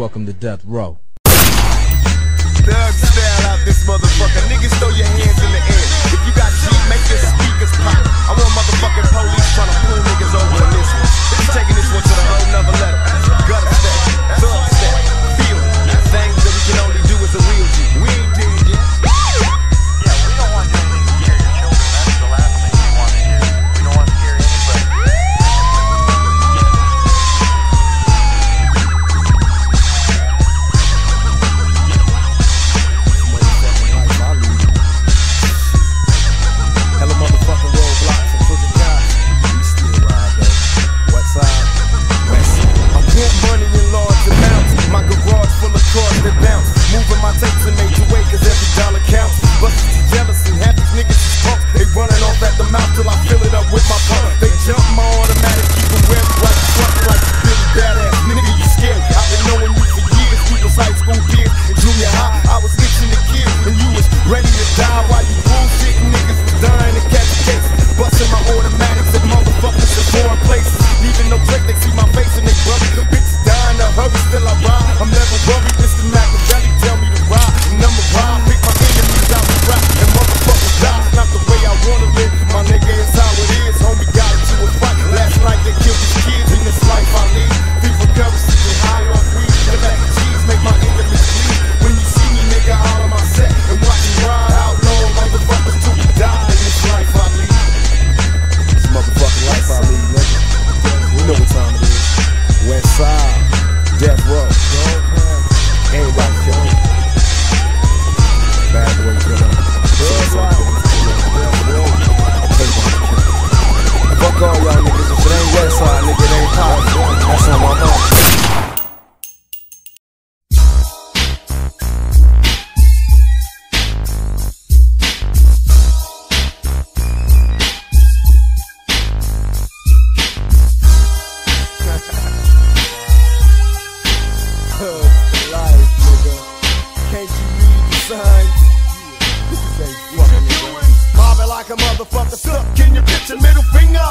welcome to Death Row. Doug style out this motherfucker. Niggas throw your hands in the air. If you got make speakers pop. I want motherfucking police trying to pull niggas over on this one. Taking this one to the whole nother level. Thug feel. Things that we can only do as a real G. We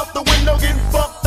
out the window getting fucked.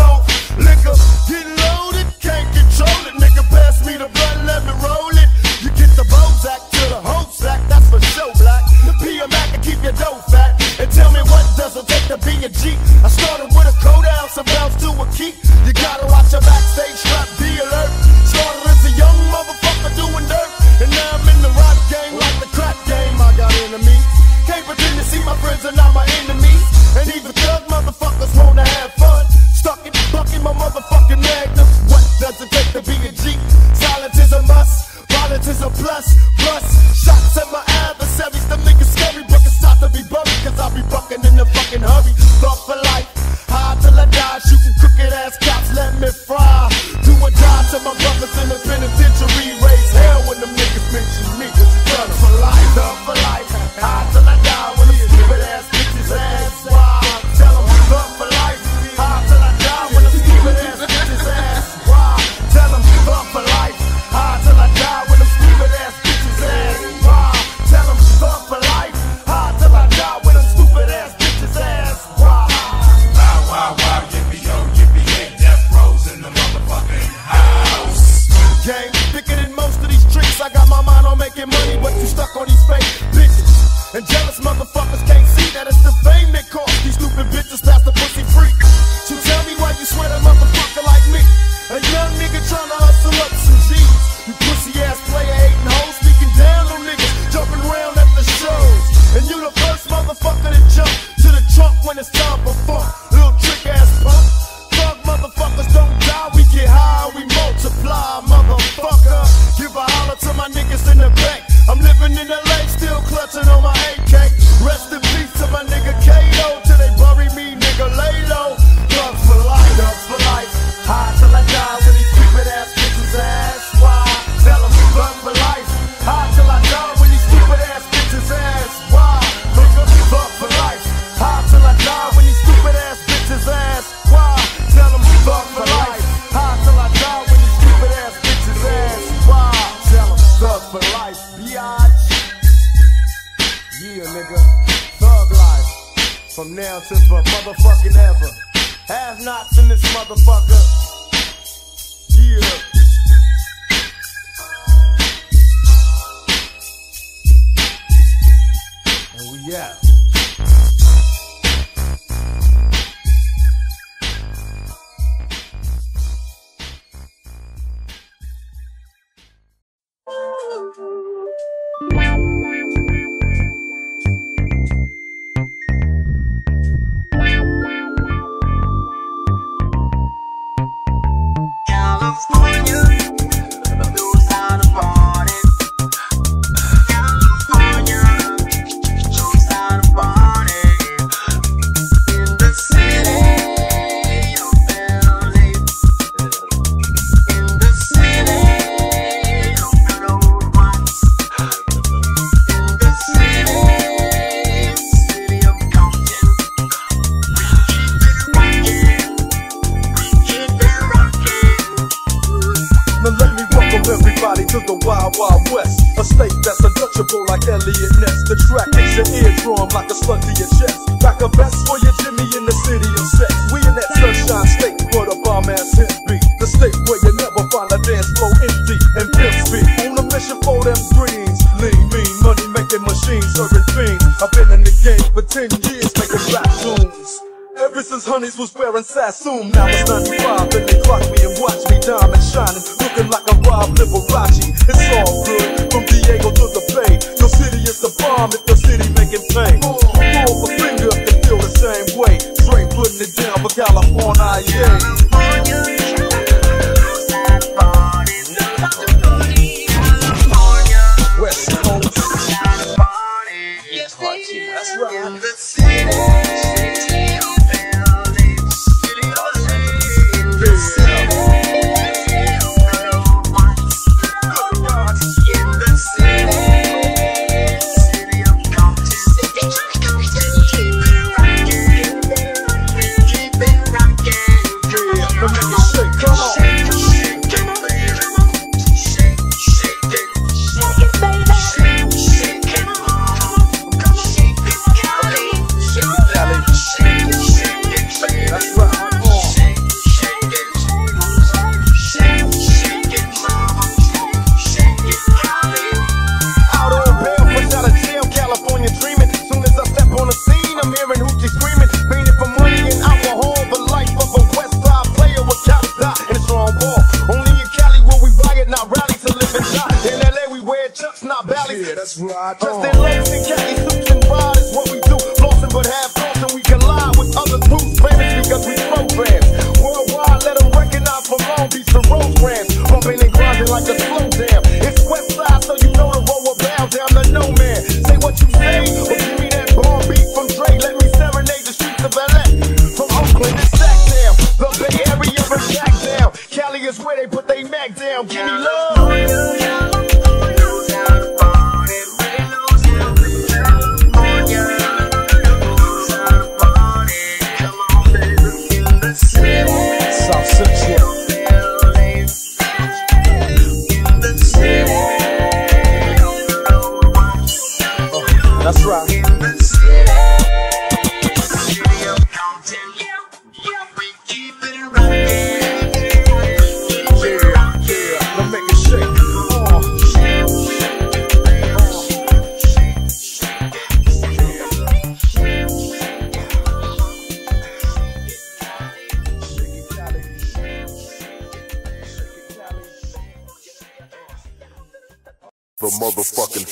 The bomb if the city making pain. Up a finger if you feel the same way. Straight putting it down for California, yeah.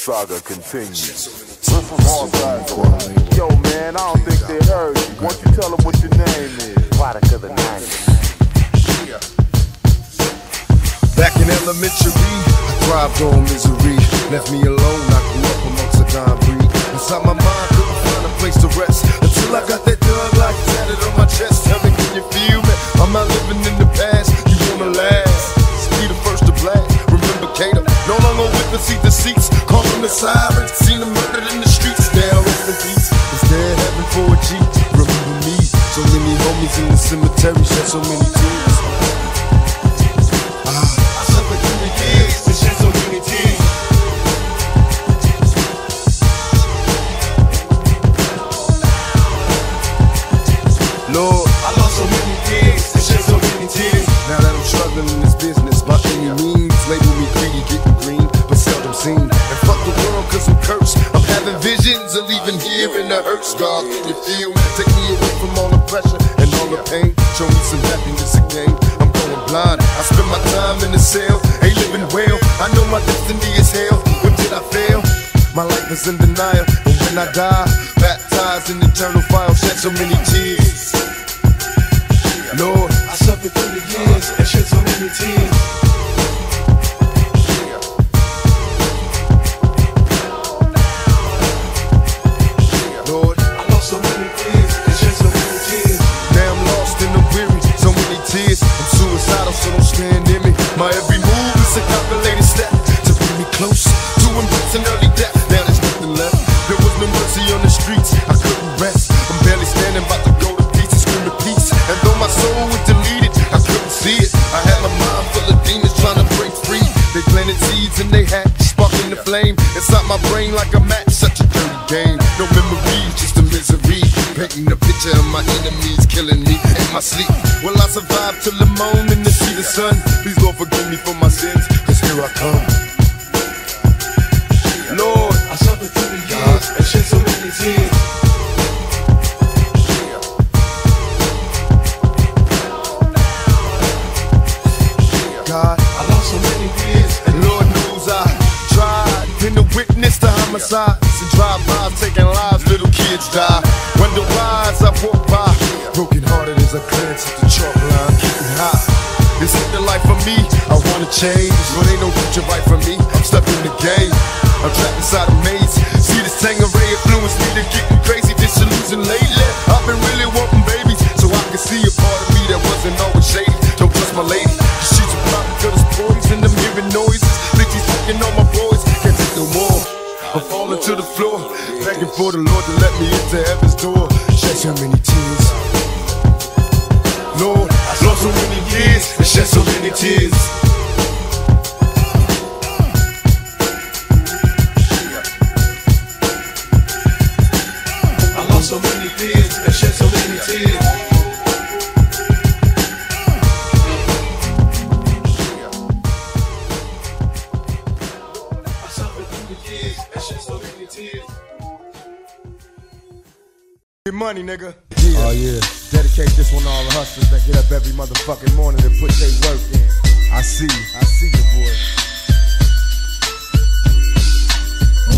Saga continues. This is Hard Yo, man, I don't think they heard you. Why don't you tell them what your name is? Product of the 90s. Back in elementary, I thrived on misery. Left me alone, I grew up amongst a dying breed. Inside my mind, couldn't find a place to rest. Until I got that dog like tatted on my chest. Tell me, can you feel me? I'm not living in with the seat the seats. Calling the sirens, seen them murdered in the streets. Rest in peace. Is there heaven for a G? Remember me? So many homies in the cemetery shed so many tears. The hurt. Can you feel me? Take me away from all the pressure and all the pain. Show me some happiness again. I'm going blind. I spend my time in the cell, ain't living well. I know my destiny is hell. When did I fail? My life is in denial, and when I die, baptized in eternal fire, shed so many tears. Lord, I suffered through the years and shed so many tears. So don't stand near me. My every move is a calculated step to bring me close to embracing early death. Now there's nothing left. There was no mercy on the streets. I couldn't rest. I'm barely standing, about to go to pieces, screaming peace. And though my soul was deleted, I couldn't see it. I had my mind full of demons trying to break free. They planted seeds in they hat, sparking the flame inside my brain like a match. Such a dirty game. No memories, just a misery. Painting a picture of my enemies killing me in my sleep. Will I survive till the morning to see the sun? Please Lord forgive me for my sins, cause here I come. Glance at the chalk line, getting high. Is it the life for me? I wanna change, but ain't no future right for me. I'm stuck in the game. I'm trapped inside a maze. See this Tanqueray influence me to getting crazy, disillusioned lately. I've been really wanting babies, so I can see a part of me that wasn't always shady. Don't trust my lady, she's a product of this poison. I'm hearing noises, she's fucking on my boys. Can't take no more. I'm falling to the floor, begging for the Lord to let me into heaven's door. Shed so many tears. Lord, I so many years and shed so many tears. I lost so many years and shed so many tears. I suffered through the years and shed so many tears. Get money, nigga. Yeah. Oh yeah. Dedicate this one to all the hustlers that get up every motherfucking morning and put their work in. I see. I see you, boy.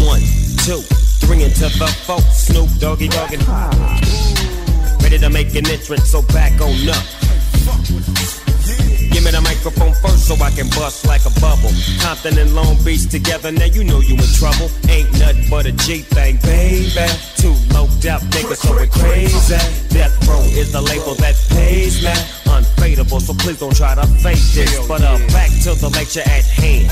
One, two, three into the four. Snoop Doggy Dogg and Ready to make an entrance, so back on up. Me the microphone first so I can bust like a bubble. Compton and Long Beach together, now you know you in trouble. Ain't nothing but a G thing, baby. Too loped out niggas, so it crazy. Death Row is the label that pays me. Unfadable, so please don't try to fake this. But uh, back to the lecture at hand.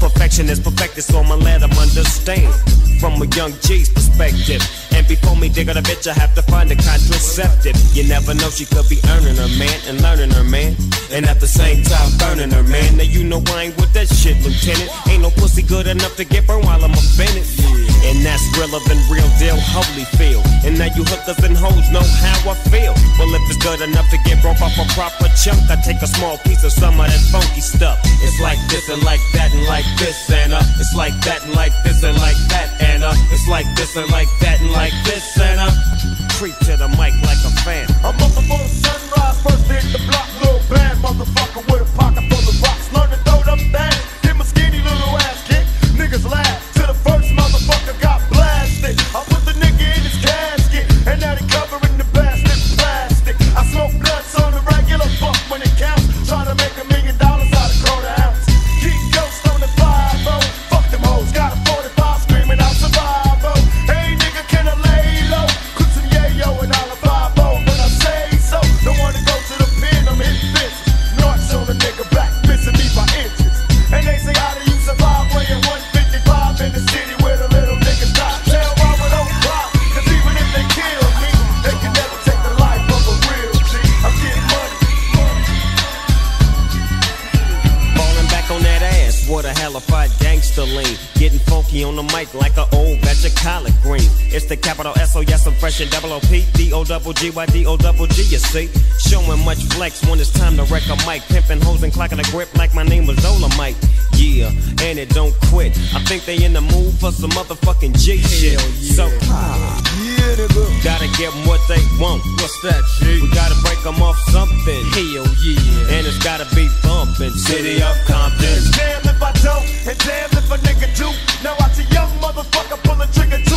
Perfection is perfected, so I'ma let 'em understand from a young G's perspective. And before me dig on a bitch, I have to find a contraceptive. You never know, she could be earning her man and learning her man. And at the same time, burning her man. Now you know I ain't with that shit, Lieutenant. Ain't no pussy good enough to get burned while I'm offended. And that's realer than real deal, holy feel. And now you hookers and hoes know how I feel. Well, if it's good enough to get broke off a proper chunk, I take a small piece of some of that funky stuff. It's like this and like that and like this and. It's like that and like this and like that uh. It's like this and like that and like this and uh. Creep to the mic like a fan. I'm up before sunrise, first hit the block, motherfucker S O yes, I'm fresh and double O P D O double G Y D O double G. You see, showing much flex when it's time to wreck a mic. Pimping hoes and clocking a grip like my name was Dolomite. Yeah, and it don't quit. I think they in the mood for some motherfucking G shit. So Yeah, nigga. gotta give 'em what they want. What's that, G? We gotta break 'em off something. Hell yeah. And it's gotta be bumpin'. City of Compton. Damn if I don't, and damn if a nigga do. Now watch a young motherfucker pull a trigger two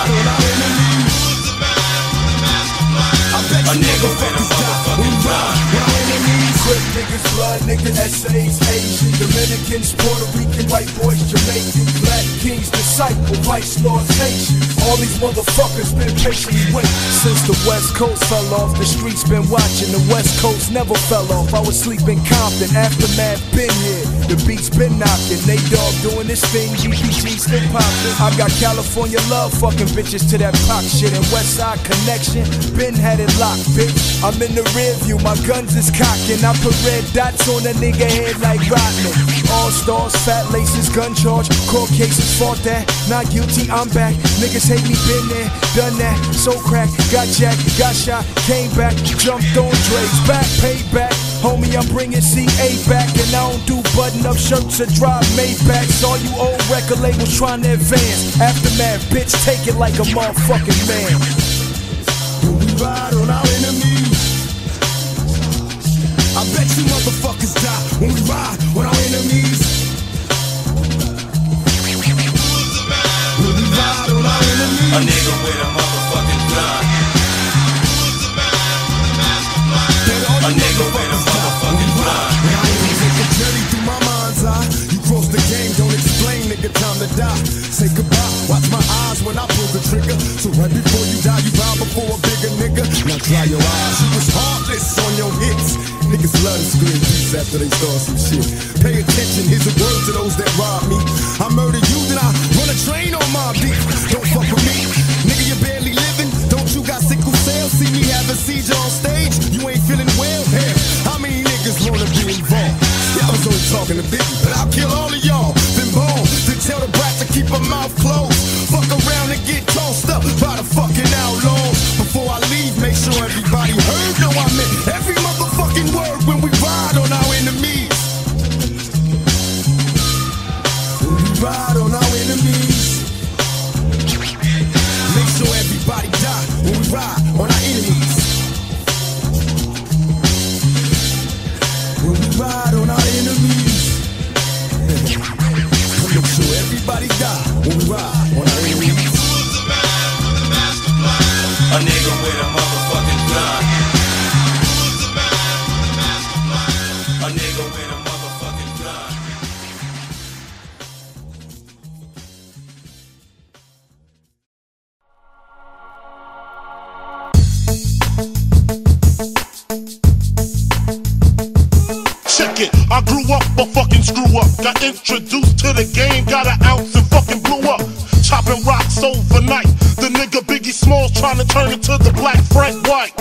A nigga motherfuckers We on. Crip niggas, blood niggas, essays, Dominicans, Puerto Rican, white boys, Jamaican, black kings, disciple, vice lords, Haitian. All these motherfuckers been patiently waiting. Since the West Coast fell off, the streets been watching. The West Coast never fell off. I was sleeping Compton, aftermath been here. The beat's been knocking. Nate Dogg doing this thing, GPG still popping. I got California love, fucking bitches to that pop shit. And West Side connection, been had it locked, bitch. I'm in the rear view, my guns is cocking. I put red dots on a nigga head like Rodman. All stars, fat laces, gun charge, court cases, fought that. Not guilty, I'm back. Niggas hate me, been there, done that. So crack, got jacked, got shot, came back, jumped on Dre's back, paid back. Homie, I'm bringing CA back, and I don't do button up shirts or drive Maybachs. All you old record labels trying to advance. Aftermath, bitch, take it like a motherfucking man. When we ride on our enemies. I bet you motherfuckers die when we ride on our enemies. When we ride on our enemies. A nigga with a motherfucking gun. Then all A you nigga die. Say goodbye, watch my eyes when I pull the trigger. So right before you die, you bow before a bigger nigga. Now dry your eyes, you was heartless on your hits. Niggas love to scream peace after they start some shit. Pay attention, here's a word to those that rob me. I murder you, then I run a train on my beat. Don't fuck with me, nigga, you barely living. Don't you got sickle cell? See me have a seizure on stage? You ain't feeling well? Hell, how many niggas wanna be involved? Yeah, I was only talking to Biggie, but I'll kill all of y'all. To tell the brat to keep her mouth closed. Fuck around and get tossed up by the fucking outlaws. Before I leave, make sure everybody heard. No, I meant every motherfucking word when we ride on our enemies. We ride on introduced to the game, got an ounce and fucking blew up. Chopping rocks overnight. The nigga Biggie Smalls trying to turn into the black Frank White.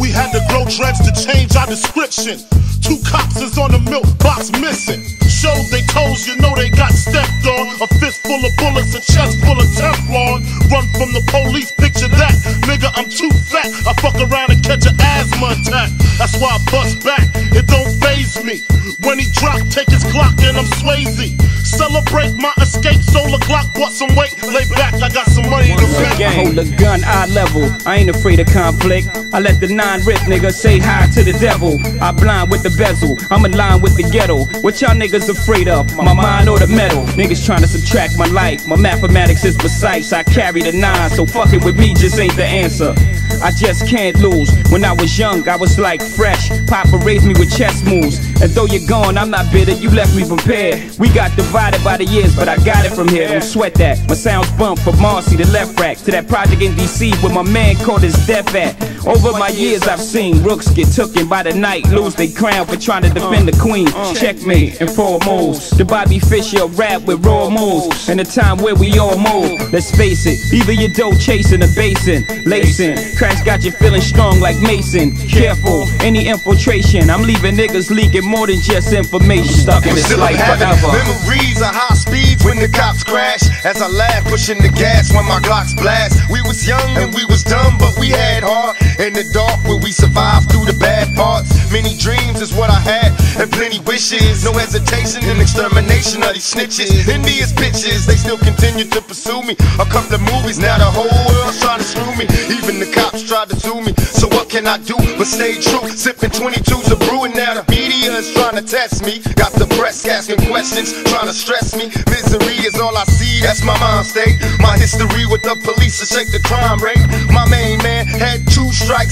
We had to grow dreads to change our description. Two cops is on the milk box missing. Showed they toes, you know they got stepped on. A fist full of bullets, a chest full of Teflon. Run from the police, picture that. Nigga, I'm too fat. I fuck around and catch an asthma attack. That's why I bust back. It don't me. When he drop, take his clock and I'm Swayze. Celebrate my escape, solar clock, bought some weight. Lay back, I got some money to make. I hold a gun eye level. I ain't afraid of conflict. I let the nine rip nigga say hi to the devil. I blind with the bezel. I'm in line with the ghetto. What y'all niggas afraid of? My mind or the metal? Niggas trying to subtract my life. My mathematics is precise. I carry the nine, so fucking with me just ain't the answer. I just can't lose. When I was young, I was like fresh. Papa raised me with chess moves. And though you're gone, I'm not bitter. You left me prepared. We got divided by the years, but I got it from here. Don't sweat that. My sounds bump from Marcy to Lefrak to that project in DC where my man caught his death at. Over my years, I've seen rooks get taken by the night, lose their crown for trying to defend the queen. Checkmate and four moves. The Bobby Fischer rap with raw moves. And the time where we all move. Let's face it, either you dough chasing a basin, lacing. Cracks got you feeling strong like Mason. Careful, any infiltration. I'm leaving niggas leaking more than just information. Stuck in this life forever. memories of high speeds when the cops crash. As I laugh, pushing the gas when my Glocks blast. We was young and we was dumb, but we had heart. In the dark where we survive through the bad parts. Many dreams is what I had, and plenty wishes. No hesitation in extermination of these snitches. Envious bitches, they still continue to pursue me. A couple of movies, now the whole world's trying to screw me. Even the cops tried to sue me. So what can I do but stay true? Sipping 22s of brewing now. The media is trying to test me. Got the press asking questions, trying to stress me. Misery is all I see, that's my mind state. My history with the police to shake the crime rate. My main man had two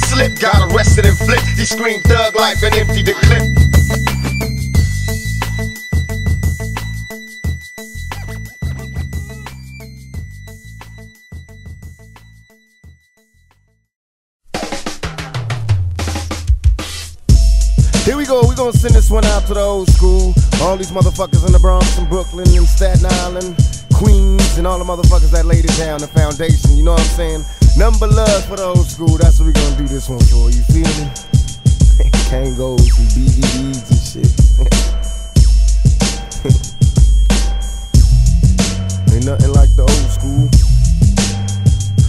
slip, got arrested and flipped. He screamed thug life and emptied the clip. Here we go, we gonna send this one out to the old school. All these motherfuckers in the Bronx and Brooklyn and Staten Island, Queens, and all the motherfuckers that laid it down, the foundation, you know what I'm saying? Number love for the old school, that's what we gonna do this one for, you feel me? Kangols and BVDs and shit. Ain't nothing like the old school.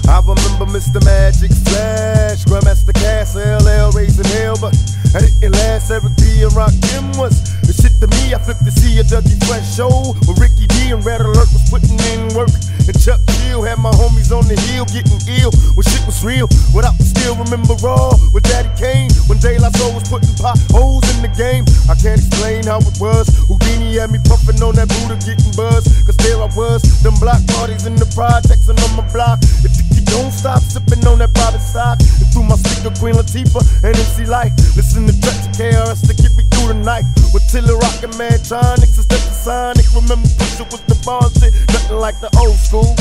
I remember Mr. Magic Flash, Grandmaster Caz, LL raising hell, but I didn't last. Eric B and Rock Kim was the shit to me. I flipped to see a Dougie Fresh show with Ricky D and Red Alert was putting in work. And Chuck Chill had my homies on the hill getting ill when shit was real. Without the still remember raw with Daddy Kane when De La Soul was putting potholes in the game. I can't explain how it was. Houdini had me puffing on that Buddha getting buzz. Cause there I was, them block parties in the projects and on my block. It you don't stop sipping on that private stock. And through my speaker, Queen Latifah and MC Lyte. Listen to of KRS to get me through the night. With Tiller Rockin' Mantronix and Step Sonic. Remember Pusha was the bomb shit, nothing like the old school.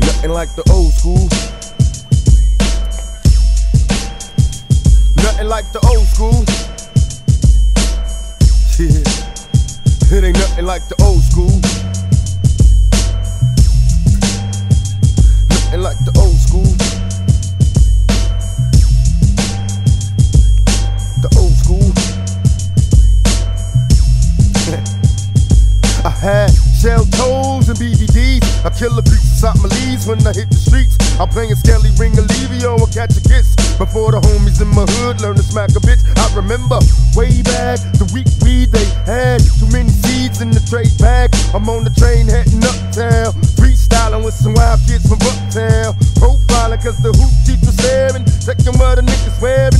Nothing like the old school. Nothing like the old school. Yeah. It ain't nothing like the old school. When I hit the streets. I'm playing Skelly Ring Olivio or catch a kiss. Before the homies in my hood learn to smack a bitch. I remember way back the week weed they had. Too many seeds in the trade bag. I'm on the train heading uptown. Freestyling with some wild kids from Bucktown. Profiling cause the hoop teacher staring. Checking what the niggas wearing.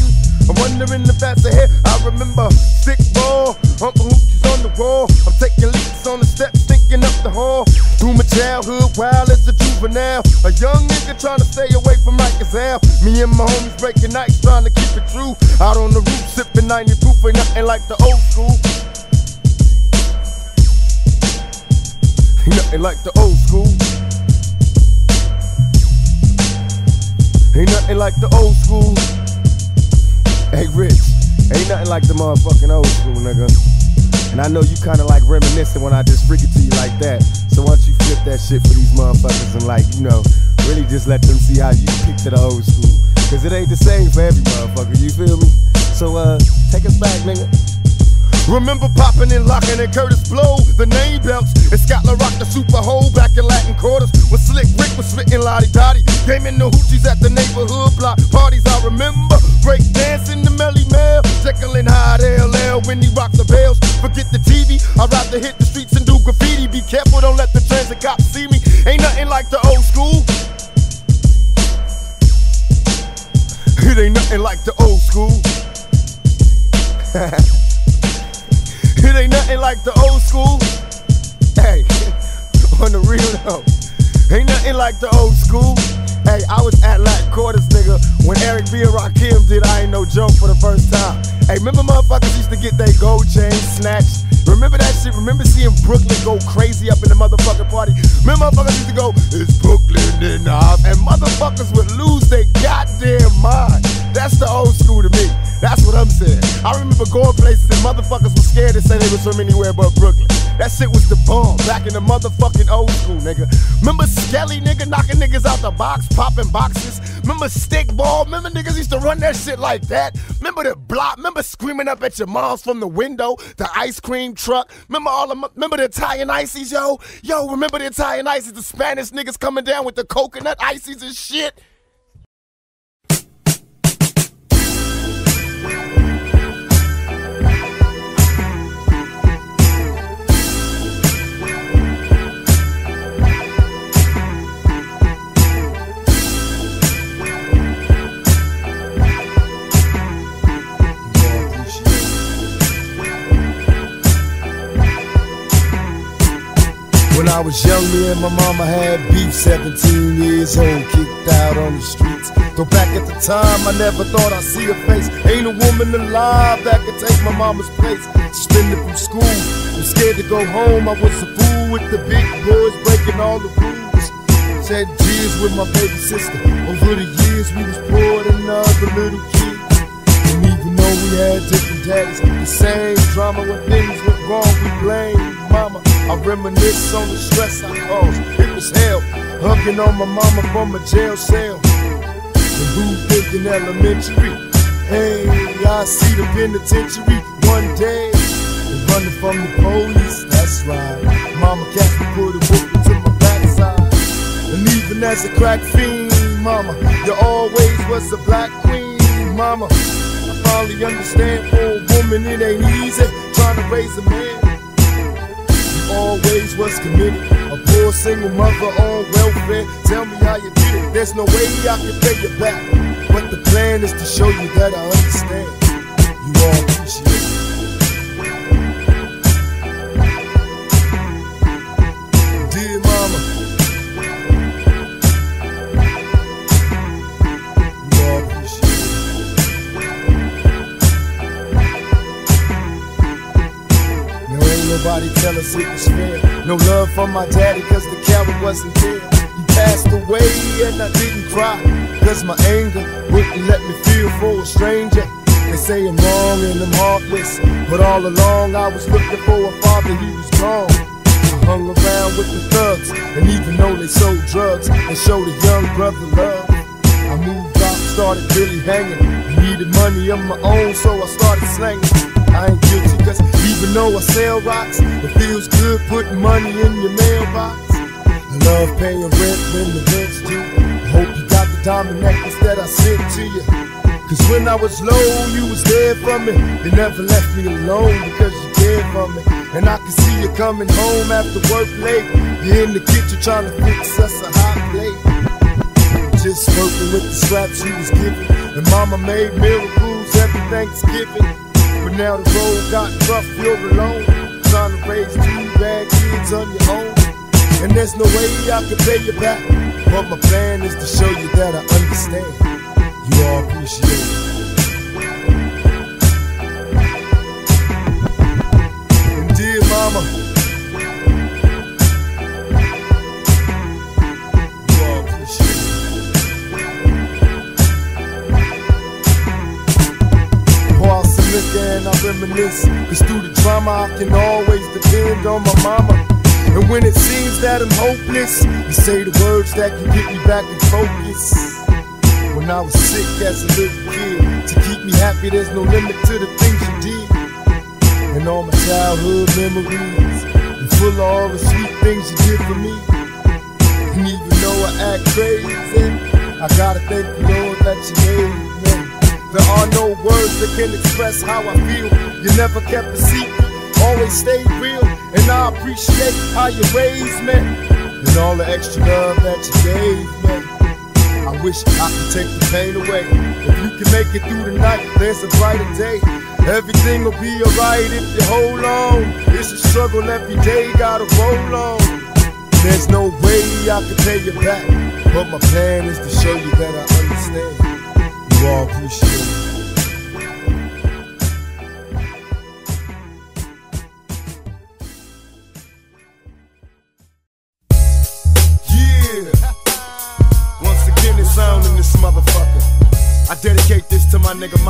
I'm wondering if that's ahead. I remember sick ball, Uncle Hoochie's on the wall. I'm taking leaps on the steps, thinking up the hall. Through my childhood, wild as a juvenile. A young nigga trying to stay away from Rikers Me and my homies breaking nights, trying to keep it true. Out on the roof, sipping 90 proof, ain't nothing like the old school. Ain't nothing like the old school. Ain't nothing like the old school. Hey, Rich, ain't nothing like the motherfucking old school, nigga. And I know you kinda like reminiscing when I just freak it to you like that. So why don't you flip that shit for these motherfuckers and like, you know, really just let them see how you picture the old school. Cause it ain't the same for every motherfucker, you feel me? So uh, take us back, nigga. Remember popping and locking and Kurtis Blow, the name belts, and Scott La Rock the Super Hole back in Latin quarters. When Slick Rick was spitting Lottie Dottie, in the hoochies at the neighborhood block parties. I remember break dancing the Melle Mel, Jekyll and Hyde LL when he rocks the bells. Forget the TV, I'd rather hit the streets and do graffiti. Be careful, don't let the transit cops see me. Ain't nothing like the old school. It ain't nothing like the old school. It ain't nothing like the old school. Hey, on the real though. Ain't nothing like the old school. Hey, I was at Latin Quarters, nigga, when Eric B. and Rakim did I Ain't No Joke for the first time. Hey, remember motherfuckers used to get their gold chain snatched? Remember that shit? Remember seeing Brooklyn go crazy up in the motherfucking party? Remember motherfuckers used to go, it's Brooklyn and I, and motherfuckers would lose their goddamn mind. That's the old school to me. That's what I'm saying. I remember going places and motherfuckers were scared to say they was from anywhere but Brooklyn. That shit was the bomb back in the motherfucking old school, nigga. Remember Skelly, nigga, knocking niggas out the box, popping boxes? Remember Stickball? Remember niggas used to run that shit like that? Remember the block? Remember screaming up at your moms from the window? The ice cream truck? Remember all the remember the Italian ices, yo? Yo, remember the Italian ices? The Spanish niggas coming down with the coconut ices and shit? When I was young, me and my mama had beef, 17 years old, kicked out on the streets. Though back at the time, I never thought I'd see her face. Ain't a woman alive that could take my mama's place. Suspended from school, I'm scared to go home. I was a fool with the big boys, breaking all the rules. Shed tears with my baby sister. Over the years, we was poor than other little kids. We had different daddies, the same drama when things went wrong, we blame mama. I reminisce on the stress I caused. It was hell, hugging on my mama from a jail cell. And who thinking elementary? Hey, I see the penitentiary one day. Running from the police, that's right. Mama me, put a whoop into my backside. And even as a crack fiend, mama, you always was a black queen, mama. Finally understand for a woman it ain't easy trying to raise a man. Always was committed, a poor single mother on welfare. Tell me how you did it. There's no way I can pay you back, but the plan is to show you that I understand. You all appreciate nobody tell us it was fair. No love for my daddy cause the coward wasn't there. He passed away and I didn't cry. Cause my anger wouldn't let me feel for a stranger. They say I'm wrong and I'm heartless. But all along I was looking for a father, he was gone. I hung around with the thugs, and even though they sold drugs, they showed a young brother love. I moved out, started really hanging. Needed money of my own, so I started slanging. I ain't guilty, cause even though I sell rocks, it feels good putting money in your mailbox. I love paying rent when the rent's due. I hope you got the diamond necklace that I sent to you. Cause when I was low, you was there for me. You never left me alone because you cared for me. And I can see you coming home after work late. You're in the kitchen trying to fix us a hot plate. Just working with the scraps you was giving. And mama made miracles every Thanksgiving. Now the road got rough, you're alone. Trying to raise two bad kids on your own. And there's no way I can pay you back. But my plan is to show you that I understand. You all appreciate it. Reminisce. Cause through the drama, I can always depend on my mama. And when it seems that I'm hopeless, you say the words that can get me back in focus. When I was sick as a little kid, to keep me happy, there's no limit to the things you did. And all my childhood memories, and full of all the sweet things you did for me. And even though I act crazy, I gotta thank the Lord that you made me. There are no words that can express how I feel. You never kept a secret, always stayed real. And I appreciate how you raised me, and all the extra love that you gave me. I wish I could take the pain away. If you can make it through the night, there's a brighter day. Everything will be alright if you hold on. It's a struggle every day, gotta roll on. There's no way I can pay you back, but my plan is to show you that I understand. You all. Appreciate it.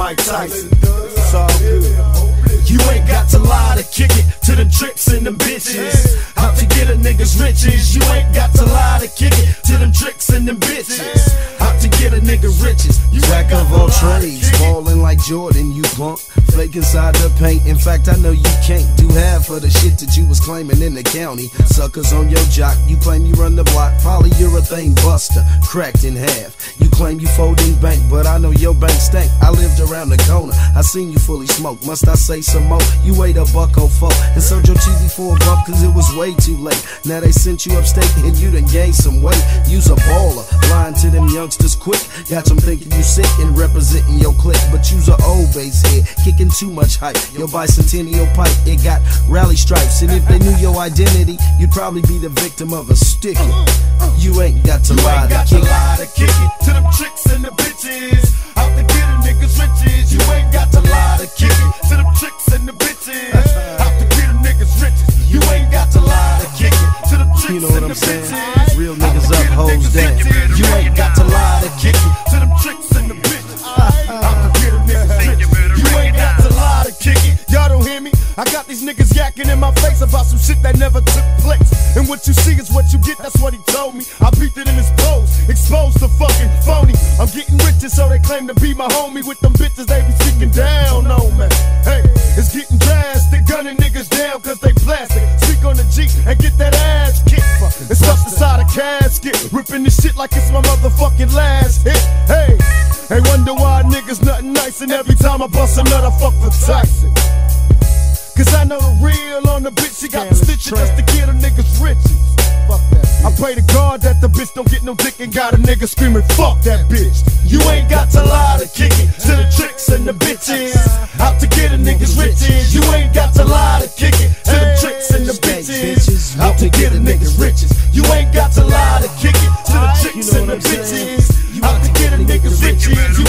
Mike Tyson. It's all good. You ain't got to lie to kick it to them tricks and them bitches. Out to get a nigga's riches. You ain't got to lie to kick it to them tricks and them bitches. Nigga riches. You Jack of all trades, ballin' like Jordan, you punk. Fake inside the paint. In fact, I know you can't do half of the shit that you was claiming in the county. Suckers on your jock, you claim you run the block. Polyurethane buster, cracked in half. You claim you folding bank, but I know your bank stank. I lived around the corner, I seen you fully smoke. Must I say some more? You ate a buck oh four and sold your TV for a bump cause it was way too late. Now they sent you upstate and you done gained some weight. Use a baller, lying to them youngsters quick. Got them thinking you sick and representing your clique, but you's a old base head, kicking too much hype. Your bicentennial pipe, it got rally stripes, and if they knew your identity, you'd probably be the victim of a sticky. You ain't got to You lie ain't to got kick to lie to kick it to them tricks and the bitches. Out to get a nigga's riches. You ain't got to lie to kick it to them tricks and the bitches. Out to get a nigga's riches. You ain't got to lie to kick it to them tricks You know what I'm the saying? Real niggas up, hoes down. You ain't got niggas yakking in my face about some shit that never took place. And what you see is what you get, that's what he told me. I beat it in his pose, exposed the fucking phony. I'm getting riches, so they claim to be my homie. With them bitches, they be seeking down on me. Hey, it's getting drastic, gunning niggas down cause they plastic. Speak on the G and get that ass kicked. And stuff inside a casket, ripping this shit like it's my motherfucking last hit. Hey, they wonder why niggas nothing nice, and every time I bust a nut, I fuck for Tyson. Cause I know the real on the bitch, she got the stitches just to get a nigga's riches. Fuck that I pray to God that the bitch don't get no dick and got a nigga screaming, fuck that bitch. You ain't got to lie to kick it to the tricks and the bitches. Out to get a nigga's riches. You ain't got to lie to kick it to the tricks and the bitches. Out to get a nigga's riches. You ain't got to lie to kick it to the tricks and the bitches. Out to get a nigga's riches.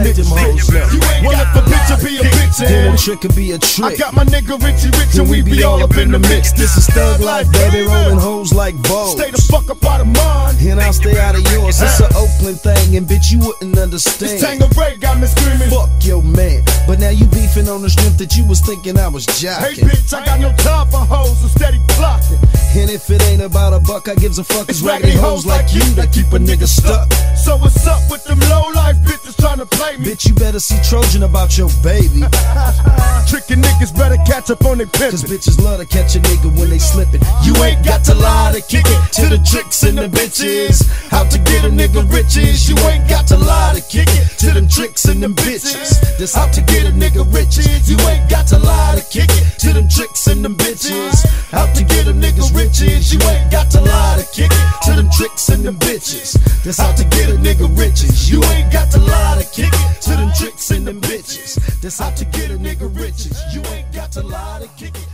Out to get a nigga's riches. You ain't Well, if a bitch lie will to be a kick it. bitch, Then and a trick could be a I trick. I got my nigga Richie Rich, and we be all up in the mix. This is thug life, baby, rolling hoes like balls. Stay the fuck up out of mine. And I'll stay out of yours. It's an Oakland thing, and bitch, you wouldn't understand. This Tango Ray got me screaming. Fuck your man. But now you beefing on the strength that you was thinking I was Hey bitch, I got no time for hoes, so steady clocking. And if it ain't about a buck, I gives a fuck. It's raggedy hoes like you that keep a nigga stuck. So what's up with them low life bitches trying to play me? Bitch, you better see Trojan about your baby. Tricking niggas better catch up on their Cause bitches love to catch a nigga when they slippin'. You ain't got to lie to kick it to the tricks and the bitches. How to get a nigga riches. You ain't got to lie to kick it to them tricks and them bitches. This how to get a nigga riches. You ain't got to lie to kick it to them tricks and them bitches. How to get a nigga riches. You ain't got to lie to kick it to them tricks and them bitches. That's how to get a nigga riches. You ain't got to lie to kick it to them tricks and them bitches. That's how to get a nigga riches. You ain't got to lie to kick it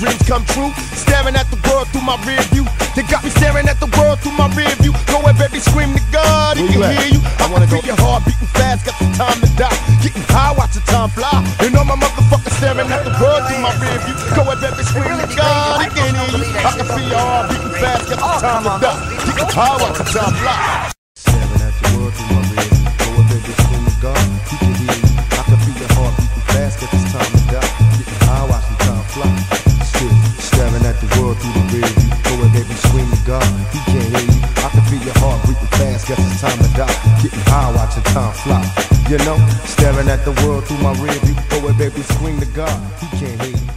dreams come true. Staring at the world through my rear view. They got me staring at the world through my rear view. Go ahead, baby scream to God if you, hear you. I, I wanna feel go. your heart beating fast, got some time to die. Getting high, watch the time fly. You know my motherfucker staring at the world through my rear view. Go ahead, baby scream to God if you hear you. I can feel your heart beating fast, got some time to die. Getting high, watch the time fly. You know, staring at the world through my rearview. Oh, baby, scream to God. He can't hear me.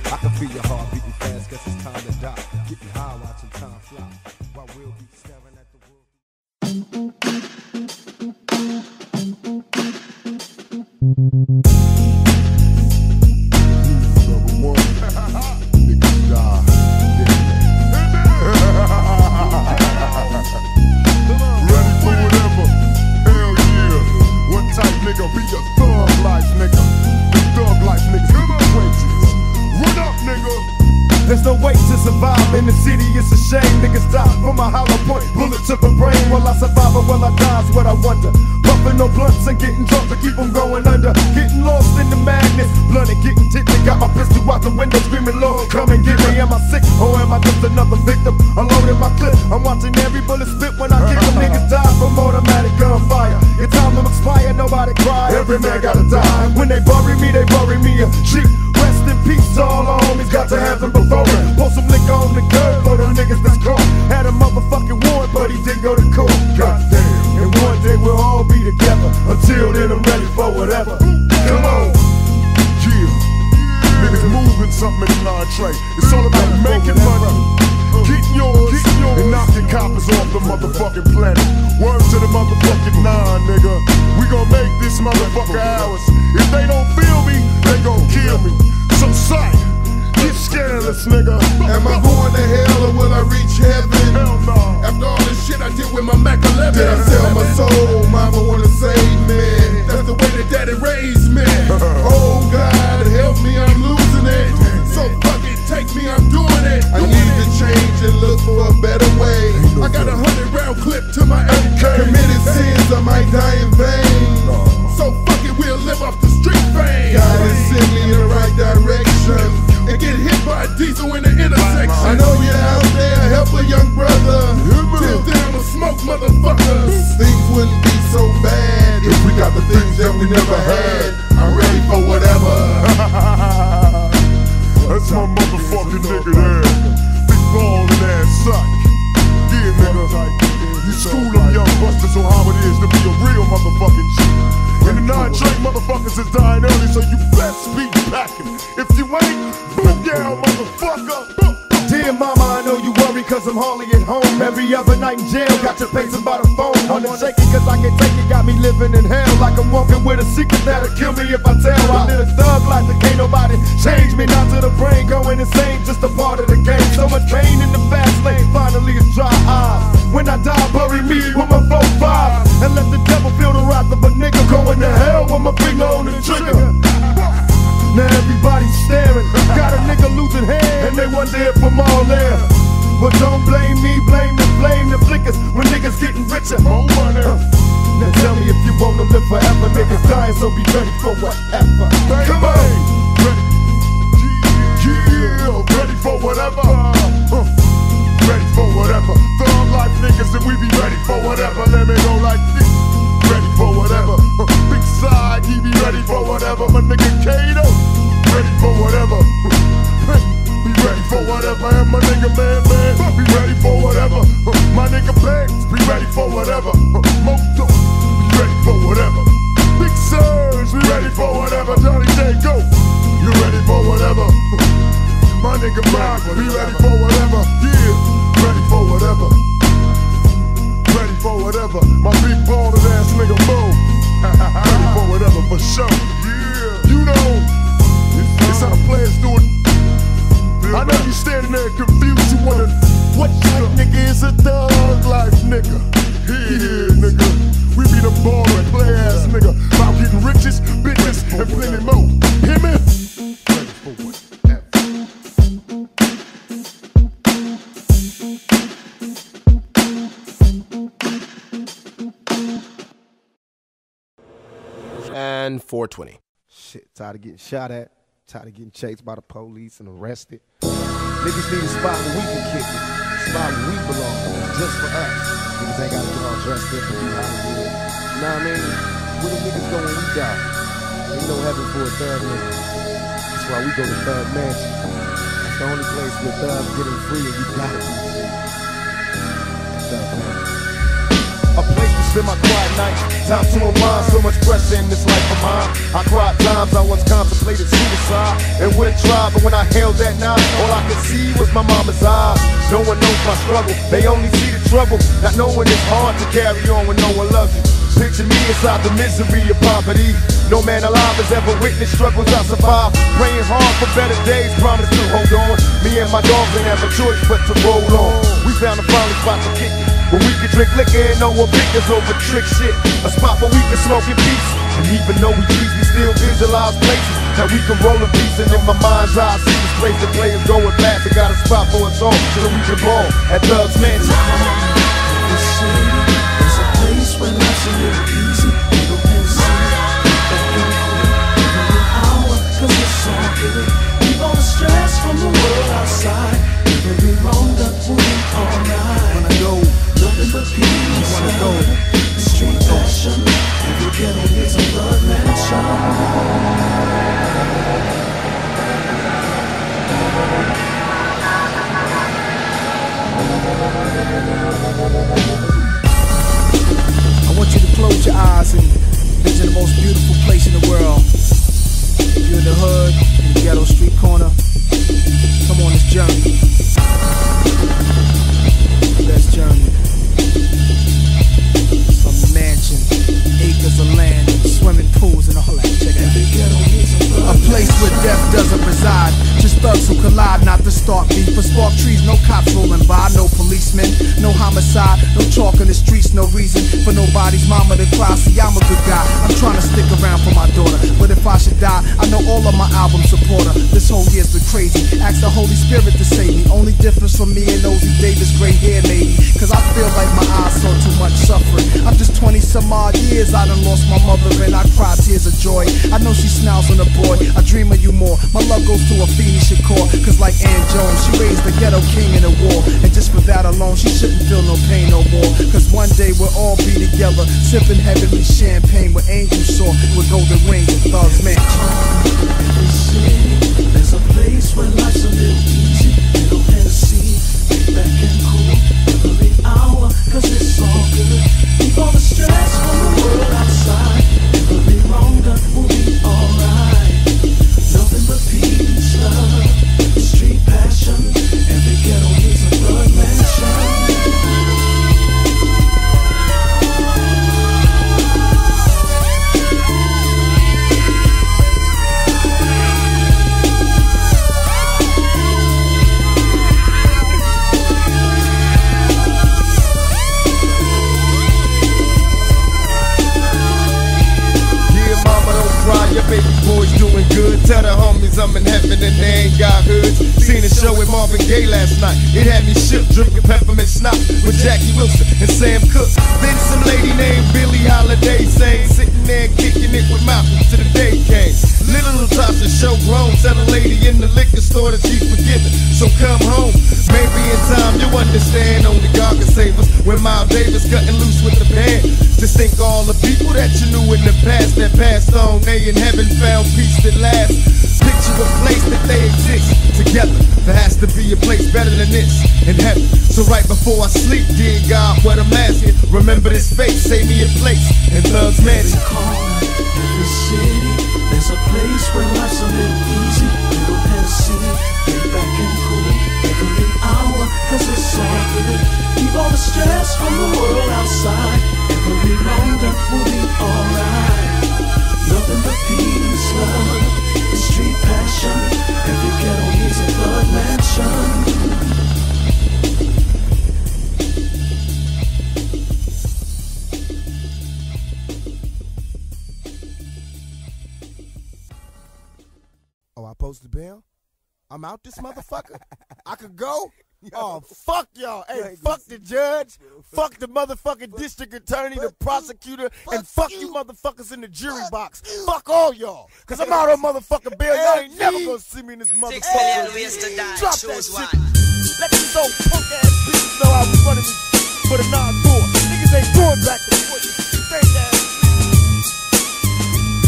trigger. Now everybody's staring. Got a nigga losing hair, and they wonder if I'm all there. But don't blame me, blame the blame the flickers. When niggas getting richer, more money. Now tell me if you wanna live forever, niggas dying, so be ready for whatever. 420. Shit, tired of getting shot at, tired of getting chased by the police and arrested. Niggas need a spot where we can kick it, spot where we belong, just for us. Niggas ain't gotta get all dressed up and be Hollywood. You know what I mean? Where the niggas go when we die? Ain't no heaven for a thug nigga. That's why we go to Thug Mansion. It's the only place where thugs getting free and you gotta be free. Thug Mansion. Place to spend my quiet nights. Time to unwind, so much pressure in this life of mine. I cried times I once contemplated suicide and would tried, but when I held that knife, all I could see was my mama's eyes. No one knows my struggle, they only see the trouble. Not knowing it's hard to carry on when no one loves you. Picture me inside the misery of poverty. No man alive has ever witnessed struggles I survived. Praying hard for better days, promise to hold on. Me and my dogs ain't have a choice but to roll on. We found a finally spot to kick it. Where we can drink liquor and no one pick us over trick shit. A spot where we can smoke in peace. And even though we cheese, we still visualize places that we can roll a piece. And in my mind's eye, see this place that players going past. I got a spot for us all so we can ball at Thugs Mansion. Street. I want you to close your eyes and vision the most beautiful place in the world. You're in the hood, in the ghetto street corner, come on on the boy, I dream of you more. My love goes to a Afeni Shakur, cause like Ann Jones, she raised the ghetto king in the war. And just for that alone, she shouldn't feel no pain no more. Cause one day we'll all be together, sipping heavenly champagne with angels soar with golden wings and thugs man. There's a place where life's a little easy. Little Hennessy, kick back and cool. Every hour, cause it's all good. Leave all the stress from the world night. It had me shook, drinking peppermint schnapps with Jackie Wilson and Sam Cooke. Then some lady named Billie Holiday sang, sitting there kicking it with Malcolm till the day came. Little Latasha show grown, tell a lady in the liquor store that she's forgiven. So come home, maybe in time you'll understand. Only God can save us. When Miles Davis cutting loose with the band. Just think all the people that you knew in the past that passed on. They in heaven found peace that lasts. Picture a place that they exist together. There has to be a place better than this in heaven. So right before I sleep, dear God, what I'm asking, remember this face, save me a place in love's mansion. Every corner, every city, there's a place where life's a little easy, little Hennessy, laid back and cool. Every hour has a song Keep all the stress from the world outside. Every reminder will be alright. Nothing but peace, love street passion. Every ghetto a blood mansion. Oh, I posted bail? I'm out this motherfucker? I could go? Oh, fuck y'all. Hey, fuck the judge. Fuck the motherfucking district attorney, the prosecutor, and fuck you motherfuckers in the jury box. Fuck all y'all. Cause I'm out on motherfucking bail. Y'all ain't never gonna see me in this motherfucker. Drop that shit. Let these old punk ass bitches know how we running for the non-4. Niggas ain't going back to court. you ass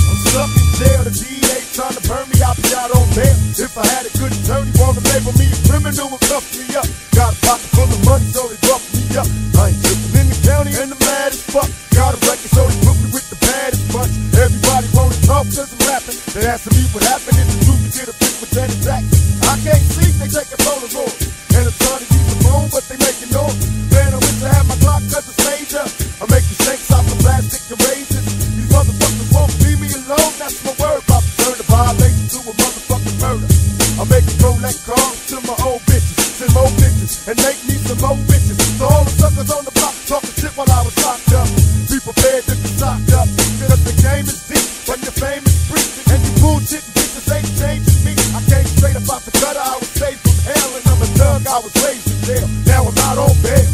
I'm stuck in jail. The DA trying to burn me. I'll be out on bail. If I had a good attorney, wanna label me a criminal and cuff me up. Got a pocket full of money, so they rough me up. I ain't tripping in the county and the mad as fuck. Got a record, so they put me with the baddest bunch. Everybody wanna talk cause I'm rapping. They asking me what happened in the truth to get a pic with Janet Jackson. I can't see, they taking Polaroids. And to use the phone, but they making noise. Man, I wish I had my Glock cause it's major. I'm making shakes off the plastic bitches, and make me some more bitches. So all the suckers on the block talking shit while I was locked up. Be prepared to get locked up. Cause the game is deep, when your fame is free. And you bullshit bitches ain't changing me. I came straight up out the gutter, I was saved from hell. And I'm a thug, I was raised in jail. Now I'm out on bail.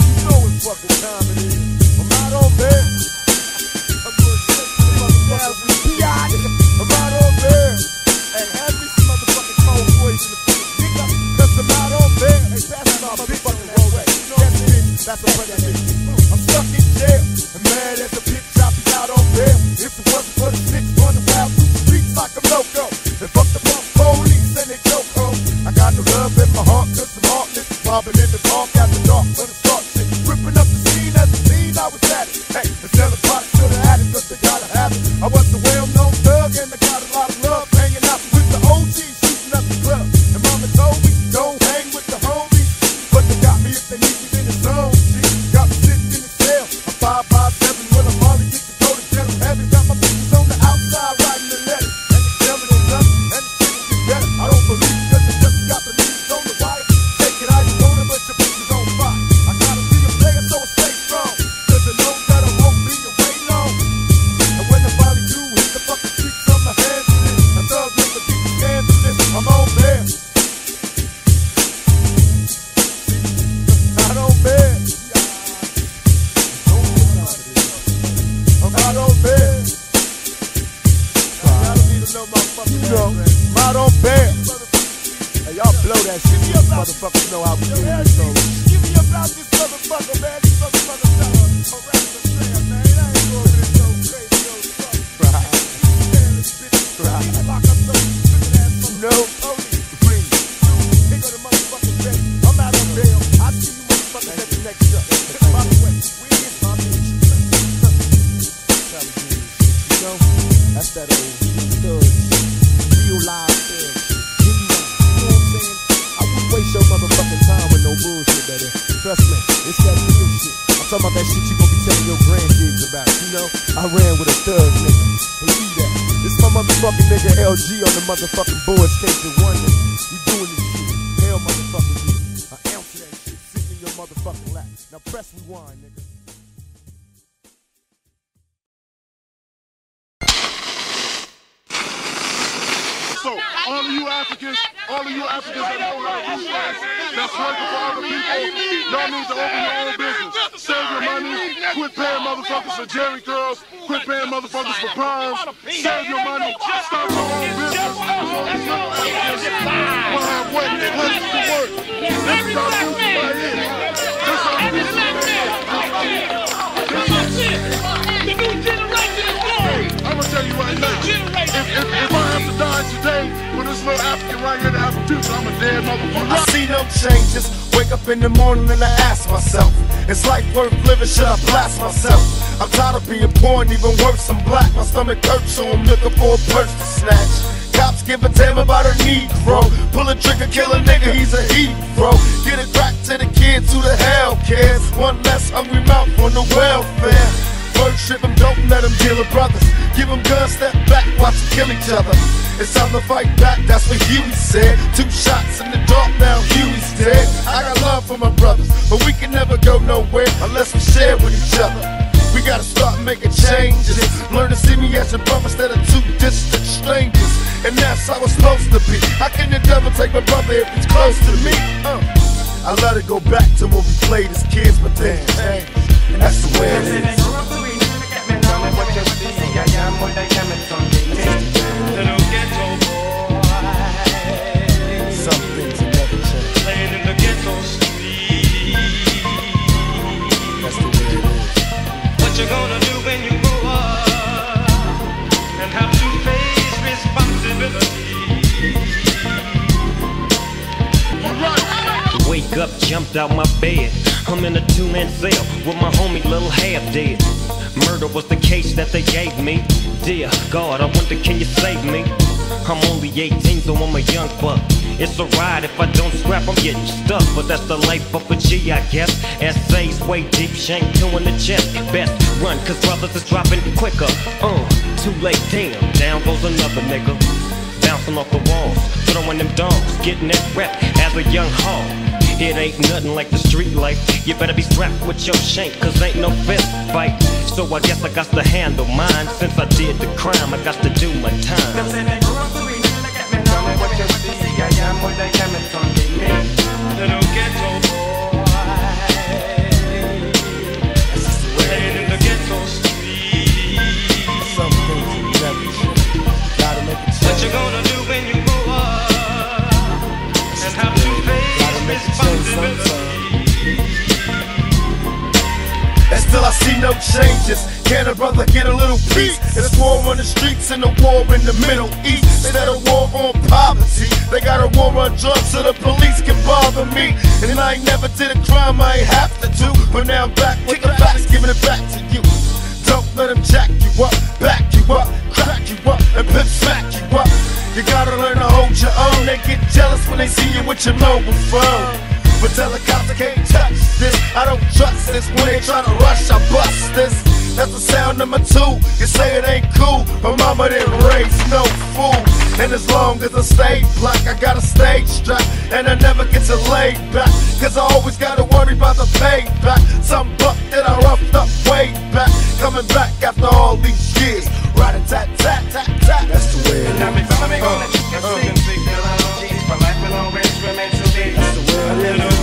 You know what fucking time Now press rewind, nigga. So, all of you Africans, all of you Africans that know how to do fast, that's working for other people, y'all need to open your own business. Save your money, quit paying motherfuckers for Jheri curls, quit paying motherfuckers for primes, save your money, start your own business. We'll have what? Hundreds to work. This is our future right here. I see no changes. Wake up in the morning and I ask myself, is life worth living? Should I blast myself? I'm tired of being poor and even worse, I'm black. My stomach hurts, so I'm looking for a purse to snatch. Cops give a damn about a Negro. Pull a trigger, kill a nigga, he's a hero. Get it back to the kids who the hell cares. One less hungry mouth on the welfare. Worship them, don't let them deal with brothers. Give them guns, step back, watch them kill each other. It's time to fight back, that's what Huey said. Two shots in the dark, now Huey's dead. I got love for my brothers, but we can never go nowhere unless we share with each other. We gotta start making changes. Learn to see me as your brother instead of two distant strangers. And that's how it's supposed to be. How can the devil take my brother if he's close to me? Uh, I let it go back to when we played as kids, but then changed. And that's the way it is. When you up? Wake up, jumped out my bed. I'm in a two-man cell with my homie little half dead. Murder was the case that they gave me. Dear God, I wonder can you save me? I'm only 18, so I'm a young buck. It's a ride if I don't scrap, I'm getting stuck. But that's the life of a G, I guess. Essays way deep, shank two in the chest. Best run, cause brothers is dropping quicker. Uh, too late, damn, down goes another nigga. Bouncing off the walls, throwing them dogs, getting that rep as a young hog. It ain't nothing like the street life. You better be strapped with your shank, cause ain't no fist fight. So I guess I got to handle mine. Since I did the crime, I got to do my time. Little ghetto boy, playing in the ghetto street. Some things will never. Gotta make a What you gonna do when you grow up and have to face responsibility? And still I see no changes. Can a brother get a little peace? It's a war on the streets and a war in the Middle East. Instead of war on poverty, they got a war on drugs so the police can bother me. And I ain't never did a crime I ain't have to do. But now I'm back with the facts, giving it back to you. Don't let them jack you up, back you up, crack you up, and pimp smack you up. You gotta learn to hold your own. They get jealous when they see you with your mobile phone. But I can't touch this. I don't trust this. When they try to rush, I bust this. That's the sound number two. You say it ain't cool, but mama didn't raise no fool. And as long as I stay black, I got a stage strap. And I never get to lay back. Cause I always gotta worry about the payback. Some buck that I roughed up way back. Coming back after all these years. Right a tat tat tat tat. That's the way it is. Uh, uh.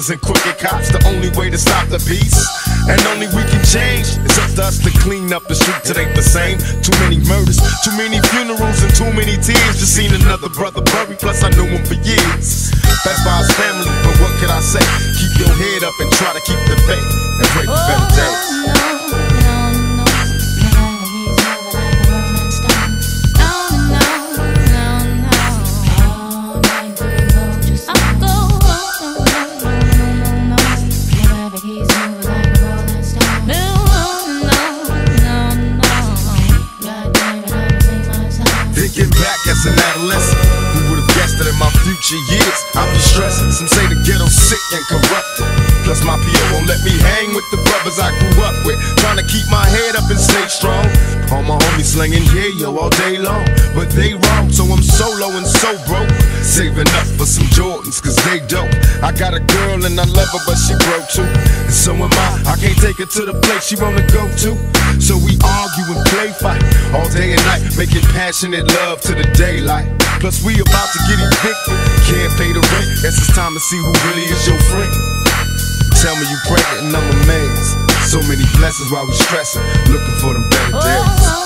dealers and crooked cops. The only way to stop the peace And only we can change. It's up to us to clean up the streets, it ain't the same. Too many murders, too many funerals, and too many tears. Just seen another brother buried, plus I knew him for years. That's by his family, but what can I say? Keep your head up and try to keep the faith and pray for better days. Hang with the brothers I grew up with. Trying to keep my head up and stay strong. All my homies slinging yeah yo all day long, but they wrong, so I'm solo and so broke. Saving up for some Jordans, cause they dope. I got a girl and I love her, but she broke too. And so am I. I can't take her to the place she wanna go to. So we argue and play fight all day and night, making passionate love to the daylight. Plus we about to get evicted, can't pay the rent. Guess it's time to see who really is your friend. Tell me you pregnant and I'm amazed. So many blessings while we stressing, looking for them better oh, days.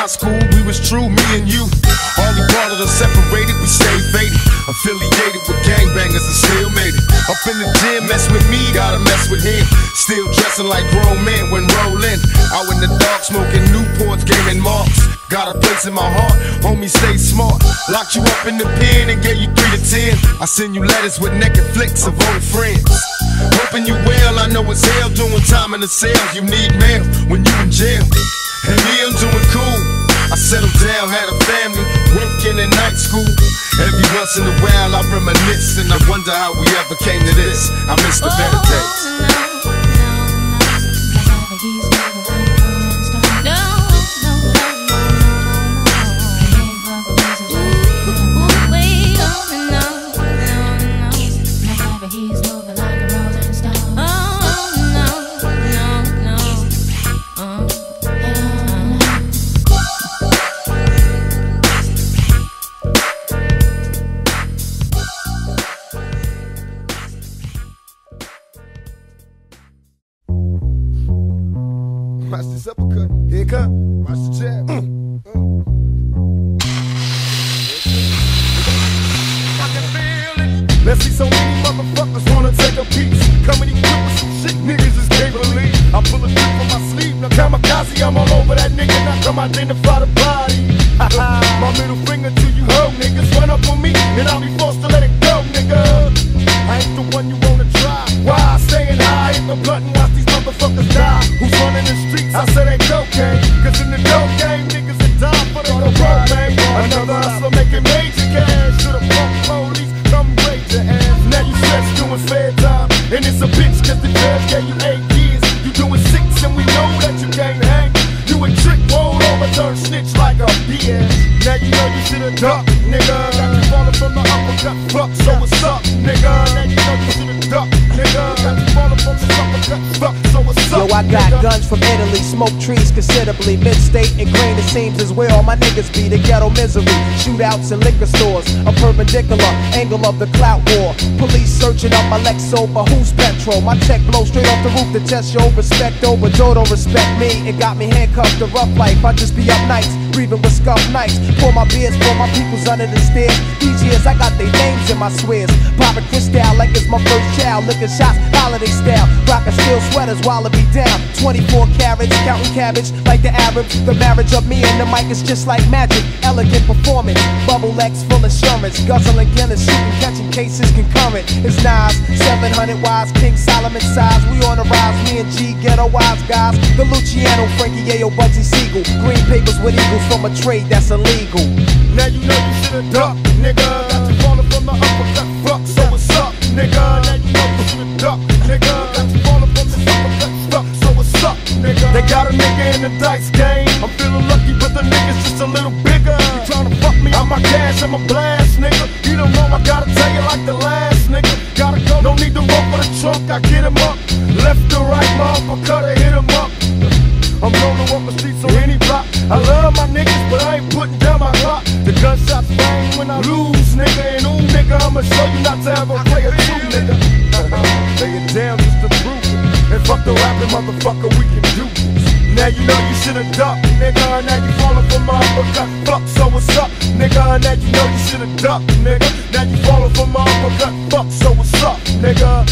High school, we was true, me and you. Only part of us separated, we stayed faded. Affiliated with gangbangers and still made it. Up in the gym, mess with me, gotta mess with him. Still dressing like grown men when rolling. Out in the dark, smoking Newports, gaming marks. Got a place in my heart, homie, stay smart. Locked you up in the pen and gave you three to ten. I send you letters with naked flicks of old friends. Hoping you well, I know it's hell doing time in the cell. You need mail when you in jail. And me, I'm doing cool. Settled down, had a family, working in night school. Every once in a while, I reminisce and I wonder how we ever came to this. I miss the oh, better days. Oh, oh. Come identify the body. my middle finger to you hoe niggas. Run up on me and I'll be Mid-state and grain, it seems is where all my niggas be. The ghetto misery, shootouts in liquor stores. A perpendicular angle of the clout war. Police searching up my Lexo for who's petrol. My check blow straight off the roof to test your respect over. Don't respect me. It got me handcuffed to rough life. I just be up nights, breathing with scuff nights. Pour my beers, pour my peoples under the stairs. These years I got their names in my swears. Popping Cristal like it's my first child. Looking shots, holiday style. Rockin' steel sweaters while it be down. 24 carats, counting cabbage like the Arabs. The marriage of me and the mic is just like magic. Elegant performance, bubble X full assurance. Guzzling Guinness, shooting, catching cases concurrent. It's Nas, 700 wise, King Solomon size. We on the rise, me and G, ghetto wise guys. The Luciano, Frankie Yayo, Bugsy Siegel. Green papers with eagles from a trade that's illegal. Now you know you should've ducked, nigga. Got you falling from the uppercut, fuck. So what's up, nigga? Now you know you should've ducked, nigga. Got you falling from the uppercut, fuck. So what's up, nigga? They got a nigga in the dice game. I'm feeling lucky, but the nigga's just a little bigger. You tryna fuck me? I'm my cash, I'm a blast, nigga. You don't know, I gotta tell you like the last nigga. Gotta go, no need to roll for the trunk. I get him up, left to right, motherfucker, hit him up. I'm to walk the streets on any block. I love my niggas, but I ain't putting down my clock. The gunshots bang when I lose, nigga. And ooh, nigga, I'ma show you not to ever play a two, nigga. Lay it down just to prove it. And fuck the rapping, motherfucker, we can do this. Now you know you should've ducked, nigga. Now you falling for my uppercut. Fuck, so what's up, nigga? Now you know you should've ducked, nigga. Now you falling for my uppercut. Fuck, so what's up, nigga?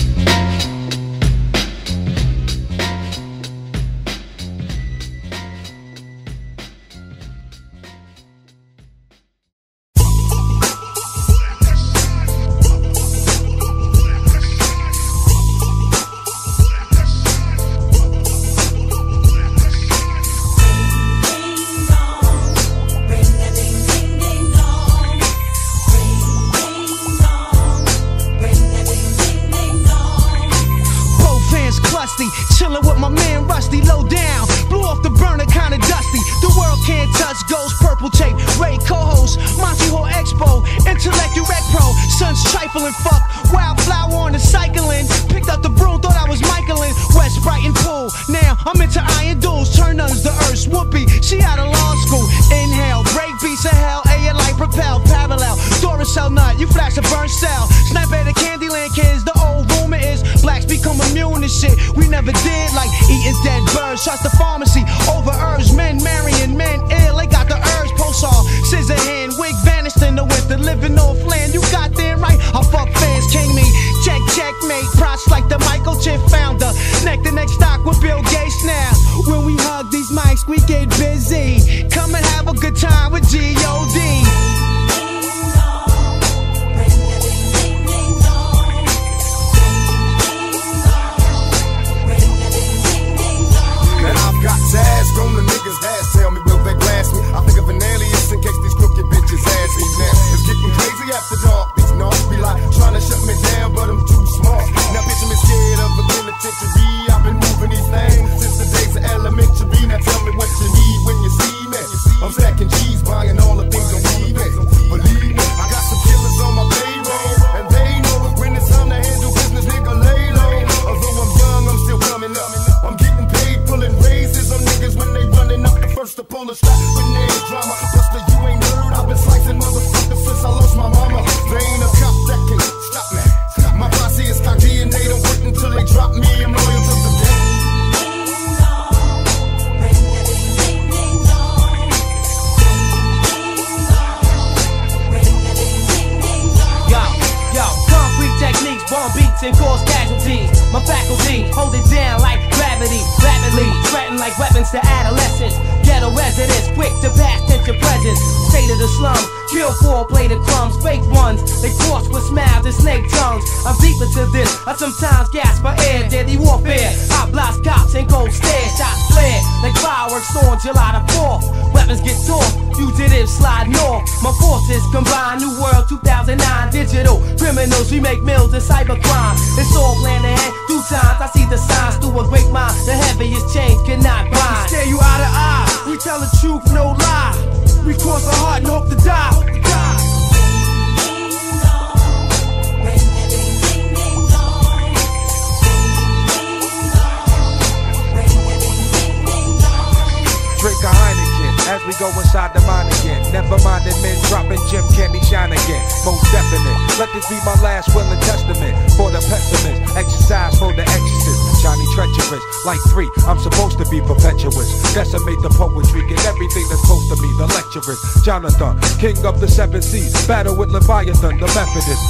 Perpetuous. Decimate the poetry, get everything that's close to me. The lecturers, Jonathan, king of the seven seas. Battle with Leviathan, the Methodist.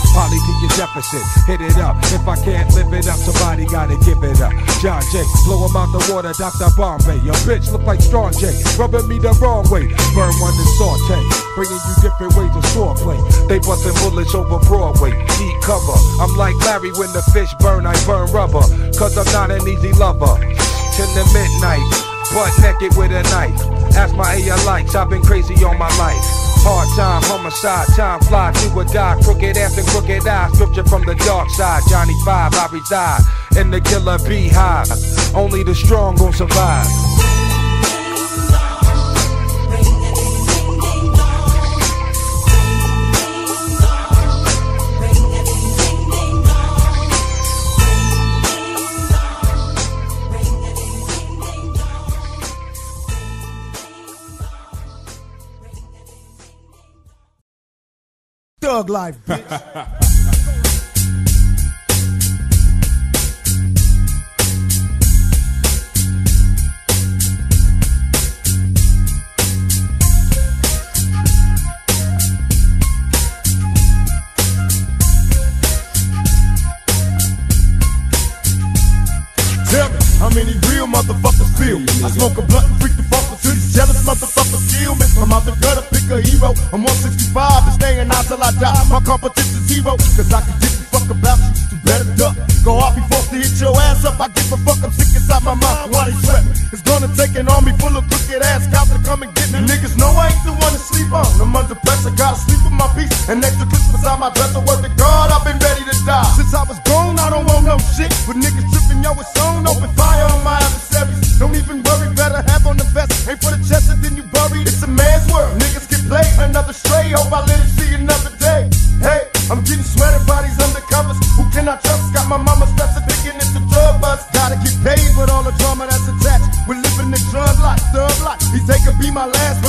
Your deficit, hit it up. If I can't live it up, somebody gotta give it up. John Jay, blow him out the water, Dr. Bombay. Your bitch look like Strong J, rubbing me the wrong way. Burn one and saute, bringing you different ways of swordplay. They busting bullets over Broadway, need cover. I'm like Larry when the fish burn, I burn rubber. Cause I'm not an easy lover. Till the midnight, butt naked with a knife. Ask my A likes, I've been crazy all my life. Hard time, homicide, time fly, do or die. Crooked ass and crooked eyes, scripture from the dark side. Johnny Five, I reside in the killer beehive. Only the strong gon' survive. Thug life, bitch. Tell me, how many real motherfuckers feel? I smoke a blunt and freak the fuck these jealous motherfuckers kill me. I'm out the gutter, pick a hero. I'm 165 and staying out till I die. My competition's zero, cause I can give a fuck about you. You better duck. Go off before to hit your ass up. I give a fuck, I'm sick inside my mind. Why they sweat me? It's gonna take an army full of crooked ass cops to come and get me. Niggas know I ain't the one to sleep on. I'm under pressure, gotta sleep with my piece. And extra clips beside my dresser, worth the God, I've been ready to die. Since I was grown, I don't want no shit. But niggas tripping, yo, it's on. Open fire on my adversaries. Don't even worry, better have on the vest. Ain't for the chest, and then you buried. It's a man's world. Niggas get played, another stray. Hope I live to see another day. Hey, I'm getting sweaty bodies undercovers. Who can I trust? Got my mama stressing, thinking it's a drug bust. Gotta get paid with all the drama that's attached. We're living the drug life, thug life. These they could be my last,